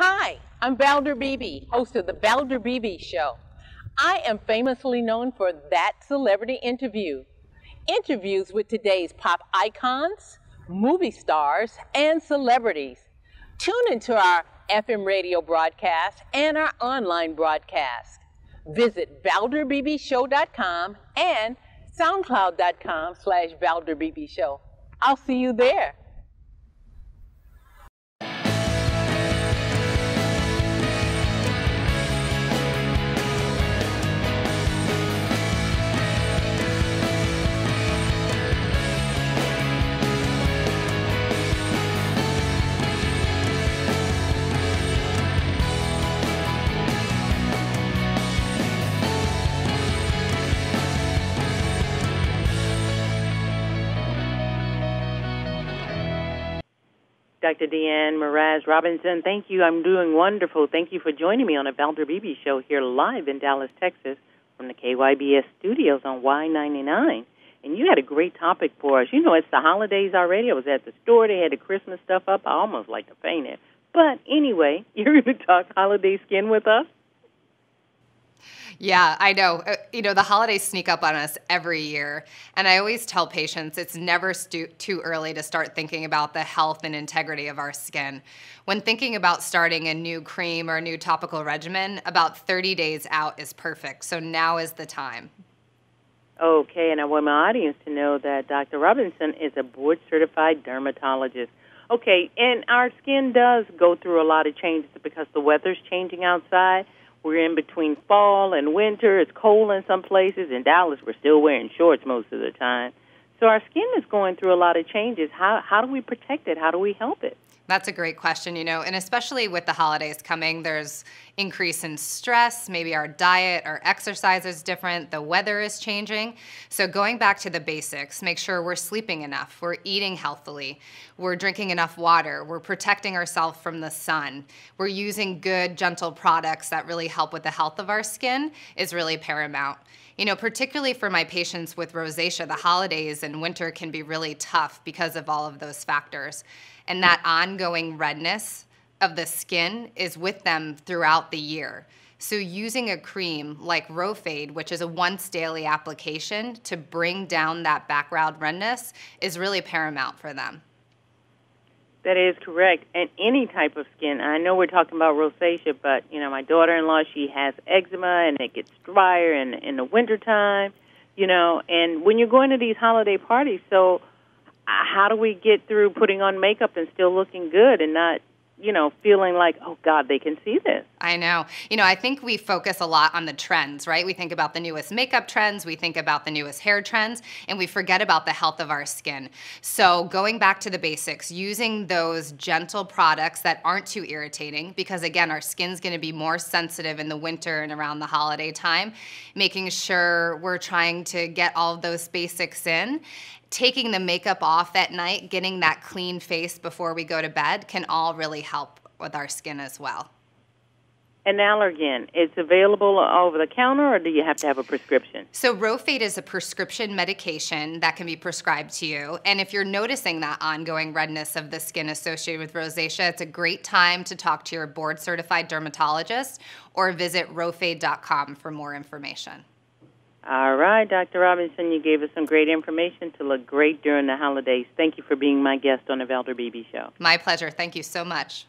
Hi, I'm Valder Beebe, host of The Valder Beebe Show. I am famously known for That Celebrity Interview. Interviews with today's pop icons, movie stars, and celebrities. Tune into our FM radio broadcast and our online broadcast. Visit ValderBeebeShow.com and SoundCloud.com slash ValderBeebeShow. I'll see you there. Dr. Deanne Mraz Robinson. Thank you. I'm doing wonderful. Thank you for joining me on a Valder Beebe show here live in Dallas, Texas, from the KYBS studios on Y99. And you had a great topic for us. You know, it's the holidays already. I was at the store. They had the Christmas stuff up. I almost like to faint it. But anyway, you're going to talk holiday skin with us? Yeah, I know. Uh, you know, the holidays sneak up on us every year. And I always tell patients it's never stu- too early to start thinking about the health and integrity of our skin. When thinking about starting a new cream or a new topical regimen, about 30 days out is perfect. So now is the time. Okay, and I want my audience to know that Dr. Robinson is a board certified dermatologist. Okay, and our skin does go through a lot of changes because the weather's changing outside. We're in between fall and winter. It's cold in some places. In Dallas, we're still wearing shorts most of the time. So our skin is going through a lot of changes. How how do we protect it? How do we help it? That's a great question, you know, and especially with the holidays coming, there's increase in stress, maybe our diet, our exercise is different, the weather is changing. So going back to the basics, make sure we're sleeping enough, we're eating healthily, we're drinking enough water, we're protecting ourselves from the sun, we're using good, gentle products that really help with the health of our skin is really paramount. You know, particularly for my patients with rosacea, the holidays and winter can be really tough because of all of those factors and that ongoing redness of the skin is with them throughout the year. So using a cream like Rhofade, which is a once daily application to bring down that background redness is really paramount for them. That is correct. And any type of skin. I know we're talking about rosacea, but you know, my daughter-in-law, she has eczema and it gets drier in in the wintertime, you know, and when you're going to these holiday parties, so uh, how do we get through putting on makeup and still looking good and not you know, feeling like, oh God, they can see this. I know. You know, I think we focus a lot on the trends, right? We think about the newest makeup trends, we think about the newest hair trends, and we forget about the health of our skin. So, going back to the basics, using those gentle products that aren't too irritating, because again, our skin's gonna be more sensitive in the winter and around the holiday time, making sure we're trying to get all of those basics in taking the makeup off at night, getting that clean face before we go to bed can all really help with our skin as well. And Allergan, it's available over the counter or do you have to have a prescription? So Rhofade is a prescription medication that can be prescribed to you. And if you're noticing that ongoing redness of the skin associated with rosacea, it's a great time to talk to your board certified dermatologist or visit rhofade.com for more information. All right, Dr. Robinson, you gave us some great information to look great during the holidays. Thank you for being my guest on the Valder Beebe Show. My pleasure. Thank you so much.